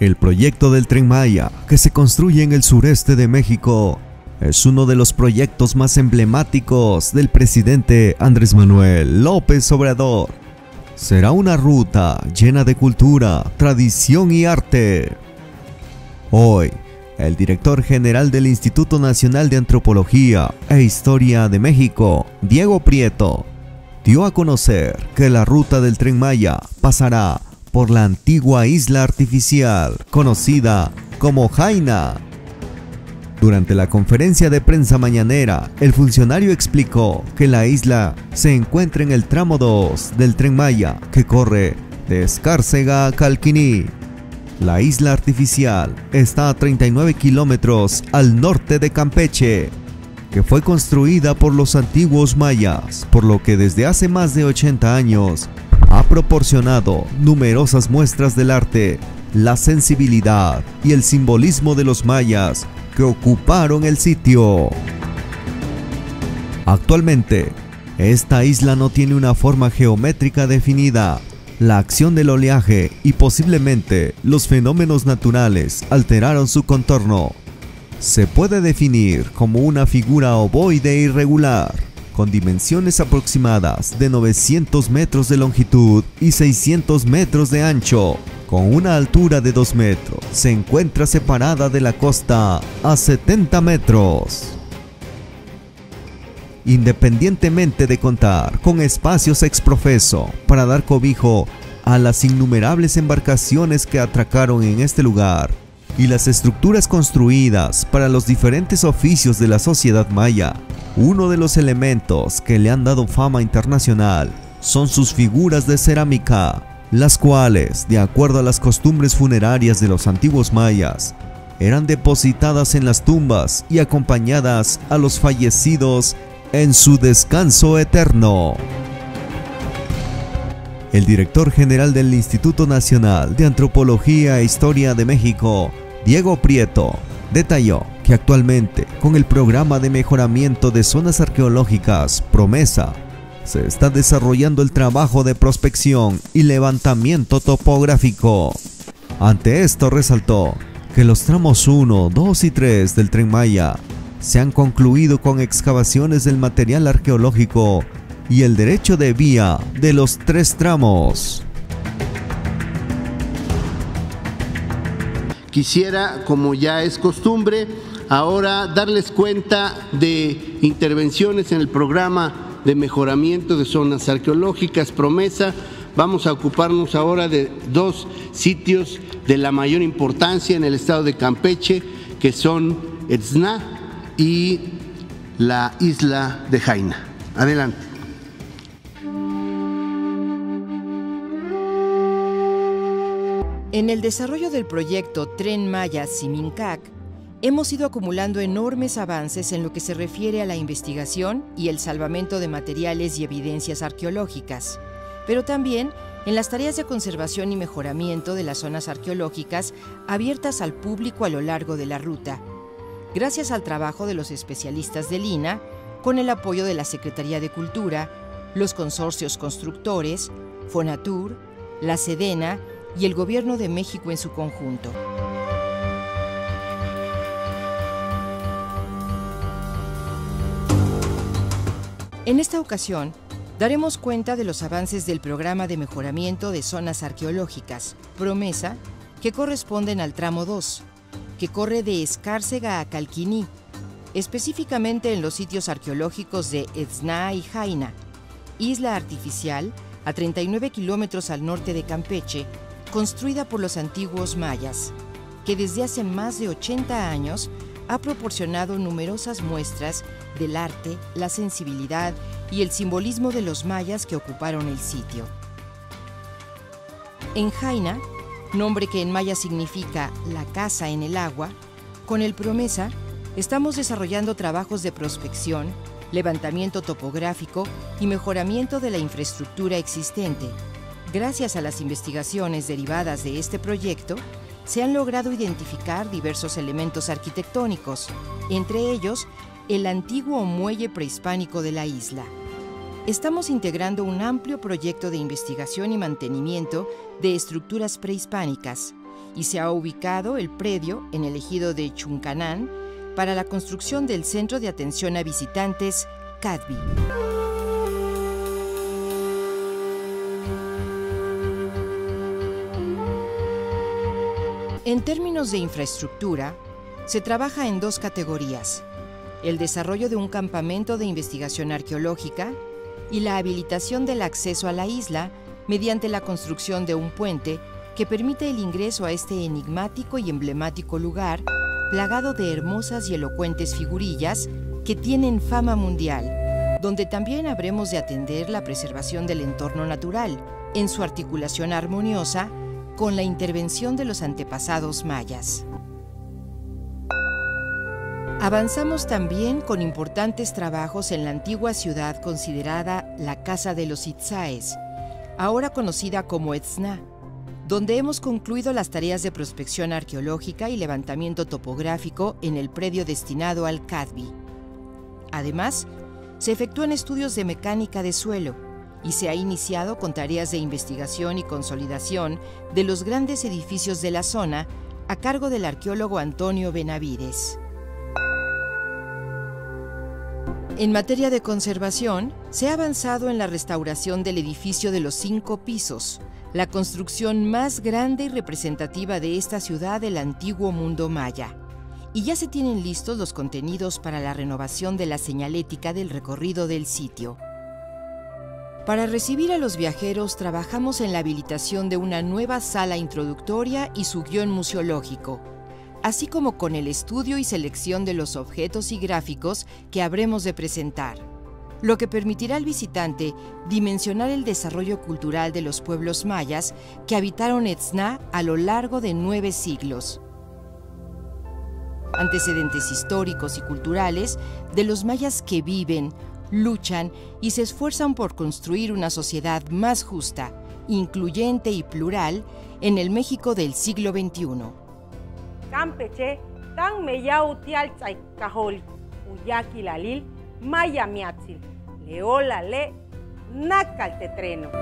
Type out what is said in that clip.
El proyecto del Tren Maya, que se construye en el sureste de México, es uno de los proyectos más emblemáticos del presidente Andrés Manuel López Obrador. Será una ruta llena de cultura, tradición y arte. Hoy, el director general del Instituto Nacional de Antropología e Historia de México, Diego Prieto, dio a conocer que la ruta del tren Maya pasará por la antigua isla artificial conocida como Jaina. Durante la conferencia de prensa mañanera, el funcionario explicó que la isla se encuentra en el tramo 2 del tren Maya que corre de Escárcega a Calquiní. La isla artificial está a 39 kilómetros al norte de Campeche, que fue construida por los antiguos mayas, por lo que desde hace más de 80 años ha proporcionado numerosas muestras del arte, la sensibilidad y el simbolismo de los mayas que ocuparon el sitio. Actualmente, esta isla no tiene una forma geométrica definida. La acción del oleaje y posiblemente los fenómenos naturales alteraron su contorno. Se puede definir como una figura ovoide irregular, con dimensiones aproximadas de 900 metros de longitud y 600 metros de ancho, con una altura de 2 metros. Se encuentra separada de la costa a 70 metros. Independientemente de contar con espacios exprofeso para dar cobijo a las innumerables embarcaciones que atracaron en este lugar y las estructuras construidas para los diferentes oficios de la sociedad maya, uno de los elementos que le han dado fama internacional son sus figuras de cerámica, las cuales, de acuerdo a las costumbres funerarias de los antiguos mayas, eran depositadas en las tumbas y acompañadas a los fallecidos en su descanso eterno. El director general del Instituto Nacional de Antropología e Historia de México, Diego Prieto, detalló que actualmente, con el programa de mejoramiento de zonas arqueológicas Promesa, se está desarrollando el trabajo de prospección y levantamiento topográfico. Ante esto resaltó que los tramos 1, 2 y 3 del tren Maya se han concluido con excavaciones del material arqueológico y el derecho de vía de los tres tramos. Quisiera, como ya es costumbre, ahora darles cuenta de intervenciones en el programa de mejoramiento de zonas arqueológicas Promesa. Vamos a ocuparnos ahora de dos sitios de la mayor importancia en el estado de Campeche, que son Etzna y la isla de Jaina. Adelante. En el desarrollo del proyecto Tren Maya Simincac, hemos ido acumulando enormes avances en lo que se refiere a la investigación y el salvamento de materiales y evidencias arqueológicas, pero también en las tareas de conservación y mejoramiento de las zonas arqueológicas abiertas al público a lo largo de la ruta, gracias al trabajo de los especialistas del INA, con el apoyo de la Secretaría de Cultura, los consorcios constructores, Fonatur, la Sedena y el Gobierno de México en su conjunto. En esta ocasión, daremos cuenta de los avances del programa de mejoramiento de zonas arqueológicas, Promesa, que corresponden al tramo 2, que corre de Escárcega a Calquiní, específicamente en los sitios arqueológicos de Etzna y Jaina, isla artificial a 39 kilómetros al norte de Campeche, construida por los antiguos mayas, que desde hace más de 80 años ha proporcionado numerosas muestras del arte, la sensibilidad y el simbolismo de los mayas que ocuparon el sitio. En Jaina, nombre que en maya significa la casa en el agua, con el Promesa estamos desarrollando trabajos de prospección, levantamiento topográfico y mejoramiento de la infraestructura existente Gracias a las investigaciones derivadas de este proyecto, se han logrado identificar diversos elementos arquitectónicos, entre ellos el antiguo muelle prehispánico de la isla. Estamos integrando un amplio proyecto de investigación y mantenimiento de estructuras prehispánicas, y se ha ubicado el predio en el ejido de Chuncanán para la construcción del Centro de Atención a Visitantes, CADVI. En términos de infraestructura, se trabaja en dos categorías, el desarrollo de un campamento de investigación arqueológica y la habilitación del acceso a la isla mediante la construcción de un puente que permite el ingreso a este enigmático y emblemático lugar plagado de hermosas y elocuentes figurillas que tienen fama mundial, donde también habremos de atender la preservación del entorno natural en su articulación armoniosa con la intervención de los antepasados mayas. Avanzamos también con importantes trabajos en la antigua ciudad considerada la Casa de los Itzaes, ahora conocida como Etzna, donde hemos concluido las tareas de prospección arqueológica y levantamiento topográfico en el predio destinado al CADBI. Además, se efectúan estudios de mecánica de suelo, y se ha iniciado con tareas de investigación y consolidación de los grandes edificios de la zona a cargo del arqueólogo Antonio Benavides. En materia de conservación, se ha avanzado en la restauración del edificio de los cinco pisos, la construcción más grande y representativa de esta ciudad del antiguo mundo maya. Y ya se tienen listos los contenidos para la renovación de la señalética del recorrido del sitio. Para recibir a los viajeros trabajamos en la habilitación de una nueva sala introductoria y su guion museológico, así como con el estudio y selección de los objetos y gráficos que habremos de presentar, lo que permitirá al visitante dimensionar el desarrollo cultural de los pueblos mayas que habitaron Etzna a lo largo de nueve siglos antecedentes históricos y culturales de los mayas que viven, luchan y se esfuerzan por construir una sociedad más justa, incluyente y plural en el México del siglo XXI. Campeche, tan meyau tialtzay cajoli, uyaki lalil, maya miatzil, leola le, nacal tetreno.